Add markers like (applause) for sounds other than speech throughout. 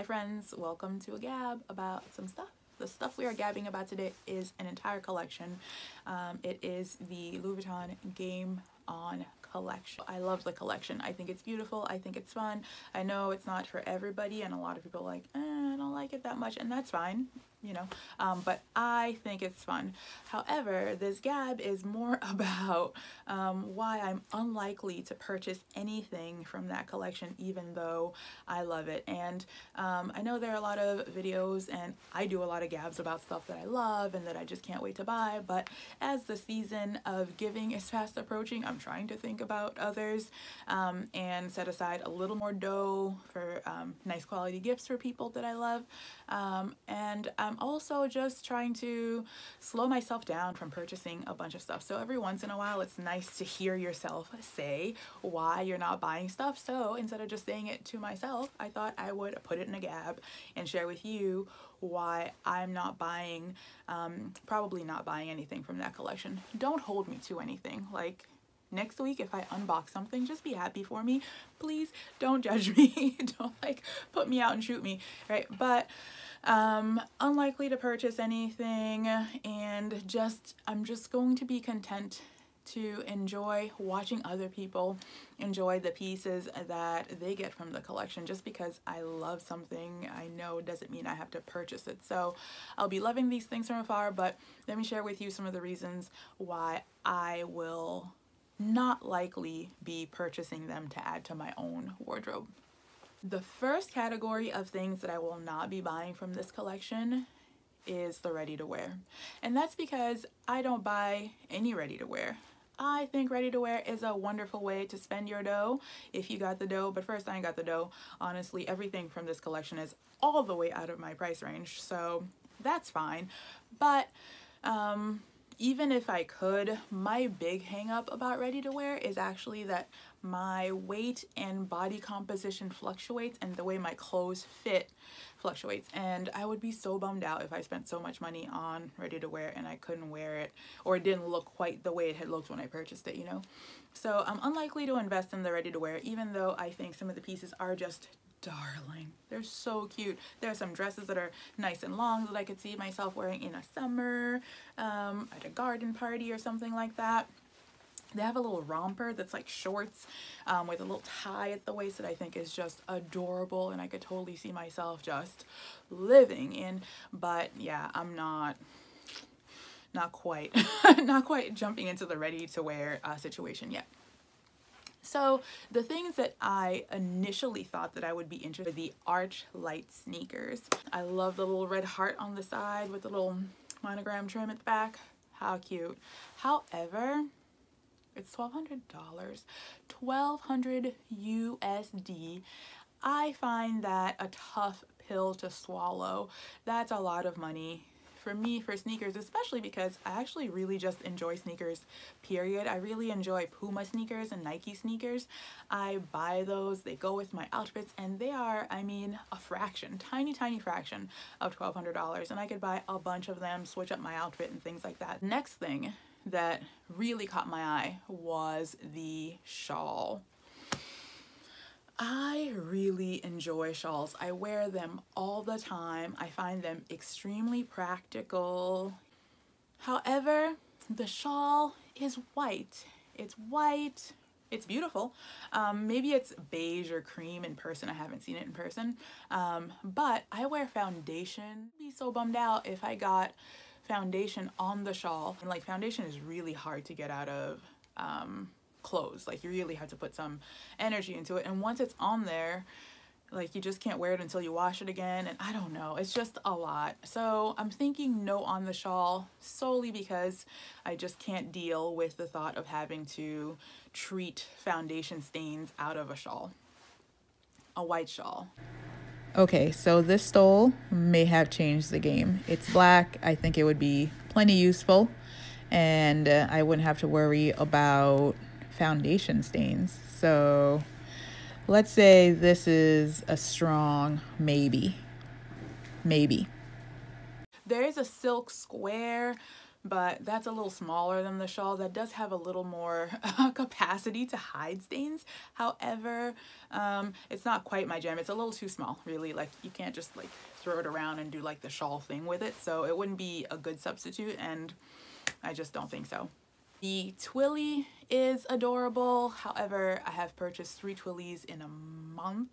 Hi friends, welcome to a gab about some stuff. The stuff we are gabbing about today is an entire collection. Um, it is the Louis Vuitton Game On collection. I love the collection. I think it's beautiful. I think it's fun. I know it's not for everybody and a lot of people like, eh, I don't like it that much and that's fine you know? Um, but I think it's fun. However this gab is more (laughs) about um, why I'm unlikely to purchase anything from that collection even though I love it. And um, I know there are a lot of videos and I do a lot of gabs about stuff that I love and that I just can't wait to buy but as the season of giving is (laughs) fast approaching I'm trying to think about others um, and set aside a little more dough for um, nice quality gifts for people that I love. Um, and I'm also just trying to slow myself down from purchasing a bunch of stuff. So every once in a while, it's nice to hear yourself say why you're not buying stuff. So instead of just saying it to myself, I thought I would put it in a gab and share with you why I'm not buying, um, probably not buying anything from that collection. Don't hold me to anything. Like, next week if I unbox something just be happy for me please don't judge (laughs) me don't like put me out and shoot me right but um, unlikely to purchase anything and just I'm just going to be content to enjoy watching other people enjoy the pieces that they get from the collection just because I love something. I know doesn't mean I have to purchase it. So I'll be loving these things from afar but let me share with you some of the reasons why I will not likely be purchasing them to add to my own wardrobe the first category of things that I will not be buying from this collection is the ready to wear. And that's because I don't buy any ready to wear. I think ready to wear is a wonderful way to spend your dough if you got the dough. But first, I ain't got the dough. Honestly, everything from this collection is all the way out of my price range. So that's fine. But um, even if I could, my big hang up about ready to wear is actually that my weight and body composition fluctuates and the way my clothes fit fluctuates. And I would be so bummed out if I spent so much money on ready to wear and I couldn't wear it or it didn't look quite the way it had looked when I purchased it you know? So I'm unlikely to invest in the ready to wear even though I think some of the pieces are just darling. They're so cute. There are some dresses that are nice and long that I could see myself wearing in a summer, um, at a garden party or something like that. They have a little romper that's like shorts um, with a little tie at the waist that I think is just adorable and I could totally see myself just living in. But yeah, I'm not not quite (laughs) not quite jumping into the ready to wear uh, situation yet. So the things that I initially thought that I would be interested in the Arch Light sneakers. I love the little red heart on the side with the little monogram trim at the back. How cute. However, it's $1,200. 1200 USD. I find that a tough pill to swallow. That's a lot of money for me for sneakers, especially because I actually really just enjoy sneakers, period. I really enjoy Puma sneakers and Nike sneakers. I buy those, they go with my outfits, and they are, I mean, a fraction, tiny, tiny fraction of $1,200. And I could buy a bunch of them, switch up my outfit and things like that. Next thing that really caught my eye was the shawl. I really enjoy shawls. I wear them all the time. I find them extremely practical. However, the shawl is white. It's white. It's beautiful. Um, maybe it's beige or cream in person. I haven't seen it in person. Um, but I wear foundation. I'd be so bummed out if I got foundation on the shawl. And like foundation is really hard to get out of um, clothes. Like you really have to put some energy into it. And once it's on there, like you just can't wear it until you wash it again. And I don't know, it's just a lot. So I'm thinking no on the shawl solely because I just can't deal with the thought of having to treat foundation stains out of a shawl. A white shawl. Okay, so this stole may have changed the game. It's black. I think it would be plenty useful and uh, I wouldn't have to worry about foundation stains. So let's say this is a strong maybe. Maybe. There is a silk square but that's a little smaller than the shawl. That does have a little more (laughs) capacity to hide stains. However, um, it's not quite my jam. It's a little too small, really. Like you can't just like throw it around and do like the shawl thing with it. So it wouldn't be a good substitute and I just don't think so. The Twilly is adorable. However, I have purchased three Twillies in a month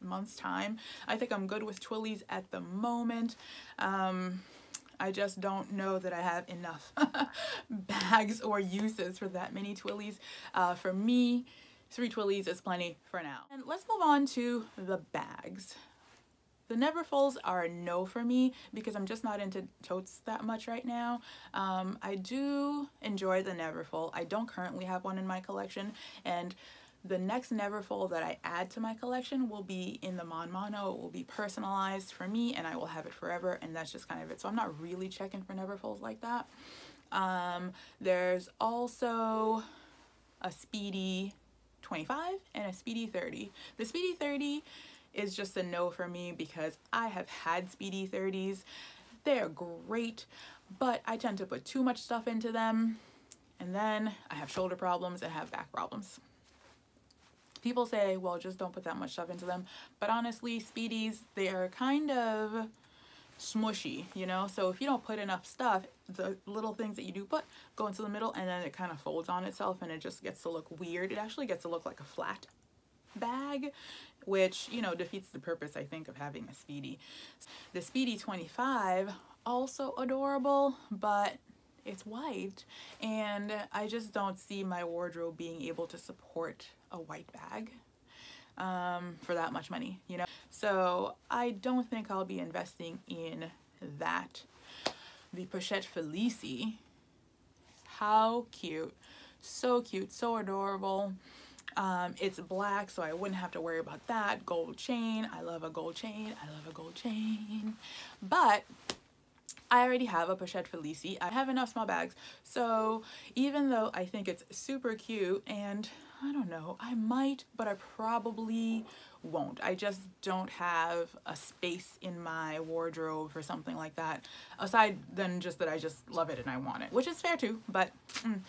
month's time. I think I'm good with Twillies at the moment. Um, I just don't know that I have enough (laughs) bags or uses for that many Twillies. Uh, for me, three Twillies is plenty for now. And let's move on to the bags. The Neverfulls are no for me because I'm just not into totes that much right now. Um, I do enjoy the Neverfull. I don't currently have one in my collection and the next Neverfull that I add to my collection will be in the Mon Mono. It will be personalized for me and I will have it forever and that's just kind of it. So I'm not really checking for Neverfulls like that. Um, there's also a Speedy 25 and a Speedy 30. The Speedy 30 is just a no for me because I have had Speedy 30s. They're great, but I tend to put too much stuff into them and then I have shoulder problems and have back problems people say, well, just don't put that much stuff into them. But honestly, Speedies, they are kind of smushy, you know? So if you don't put enough stuff, the little things that you do put go into the middle and then it kind of folds on itself and it just gets to look weird. It actually gets to look like a flat bag, which, you know, defeats the purpose, I think, of having a Speedy. The Speedy 25, also adorable, but it's white and I just don't see my wardrobe being able to support a white bag um, for that much money, you know? So I don't think I'll be investing in that. The Pochette Felicie, how cute, so cute, so adorable. Um, it's black, so I wouldn't have to worry about that. Gold chain, I love a gold chain, I love a gold chain. But I already have a Pochette Felicie. I have enough small bags. So even though I think it's super cute and I don't know, I might, but I probably won't. I just don't have a space in my wardrobe for something like that. Aside than just that I just love it and I want it, which is fair too, but mm,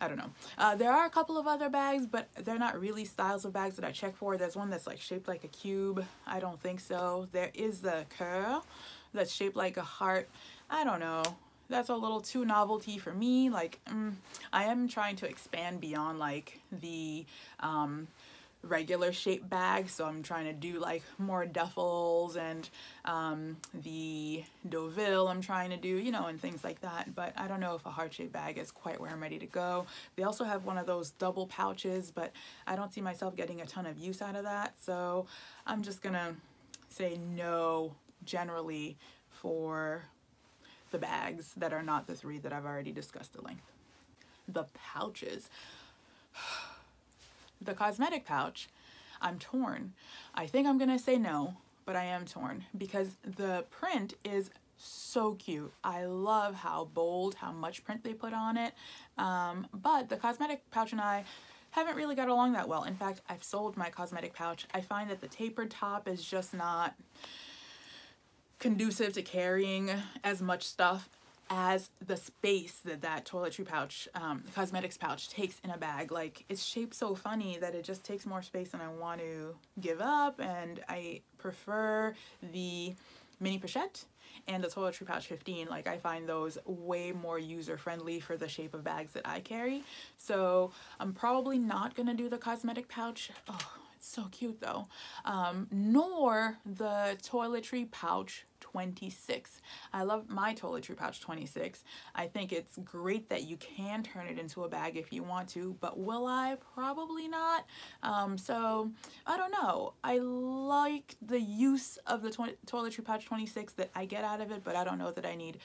I don't know. Uh, there are a couple of other bags, but they're not really styles of bags that I check for. There's one that's like shaped like a cube. I don't think so. There is the Coeur that's shaped like a heart. I don't know. That's a little too novelty for me. Like, mm, I am trying to expand beyond like the um, regular shape bag. So I'm trying to do like more duffels and um, the Deauville I'm trying to do, you know, and things like that. But I don't know if a heart shaped bag is quite where I'm ready to go. They also have one of those double pouches, but I don't see myself getting a ton of use out of that. So I'm just gonna say no generally for the bags that are not the three that I've already discussed at length. The pouches. The cosmetic pouch, I'm torn. I think I'm gonna say no, but I am torn because the print is so cute. I love how bold, how much print they put on it. Um, but the cosmetic pouch and I haven't really got along that well. In fact, I've sold my cosmetic pouch. I find that the tapered top is just not conducive to carrying as much stuff as the space that that toiletry pouch, um, cosmetics pouch takes in a bag. Like it's shaped so funny that it just takes more space than I want to give up and I prefer the mini pochette and the toiletry pouch 15 like I find those way more user friendly for the shape of bags that I carry. So I'm probably not gonna do the cosmetic pouch. Oh it's so cute though. Um, nor the toiletry pouch 26. I love my toiletry pouch 26. I think it's great that you can turn it into a bag if you want to, but will I? Probably not. Um, so I don't know. I like the use of the toiletry pouch 26 that I get out of it, but I don't know that I need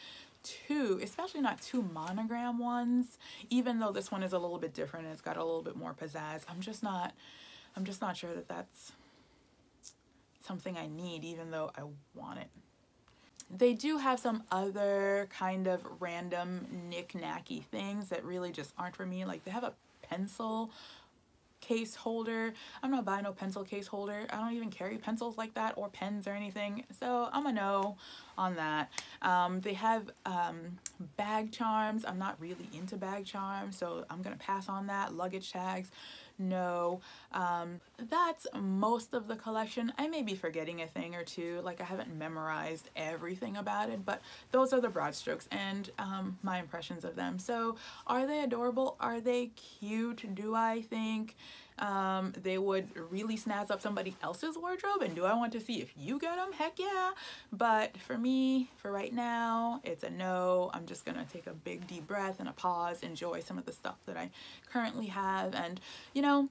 two, especially not two monogram ones, even though this one is a little bit different and it's got a little bit more pizzazz. I'm just not, I'm just not sure that that's something I need, even though I want it. They do have some other kind of random knick-knacky things that really just aren't for me. Like they have a pencil case holder. I'm not buying no pencil case holder. I don't even carry pencils like that or pens or anything. So I'm a no on that. Um, they have um, bag charms, I'm not really into bag charms, so I'm gonna pass on that. Luggage tags, no. Um, that's most of the collection. I may be forgetting a thing or two, like I haven't memorized everything about it, but those are the broad strokes and um, my impressions of them. So are they adorable? Are they cute? Do I think um, they would really snazz up somebody else's wardrobe and do I want to see if you get them? Heck yeah. But for me, for right now, it's a no. I'm just gonna take a big deep breath and a pause, enjoy some of the stuff that I currently have. And you know,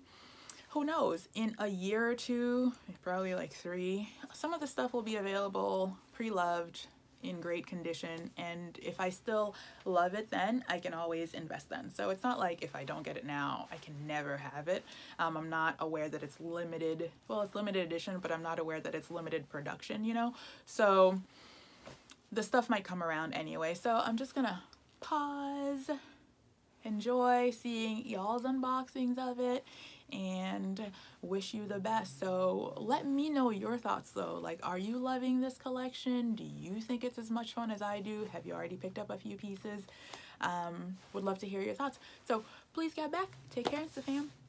who knows, in a year or two, probably like three, some of the stuff will be available pre-loved in great condition and if I still love it then I can always invest then. So it's not like if I don't get it now I can never have it. Um, I'm not aware that it's limited well it's limited edition but I'm not aware that it's limited production you know? So the stuff might come around anyway so I'm just gonna pause enjoy seeing y'all's unboxings of it and wish you the best. So let me know your thoughts though. Like, are you loving this collection? Do you think it's as much fun as I do? Have you already picked up a few pieces? Um, would love to hear your thoughts. So please get back. Take care, Instafam. Peace.